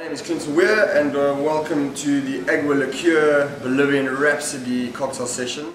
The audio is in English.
My name is Clinton Weir and uh, welcome to the Agua Liqueur Bolivian Rhapsody cocktail session.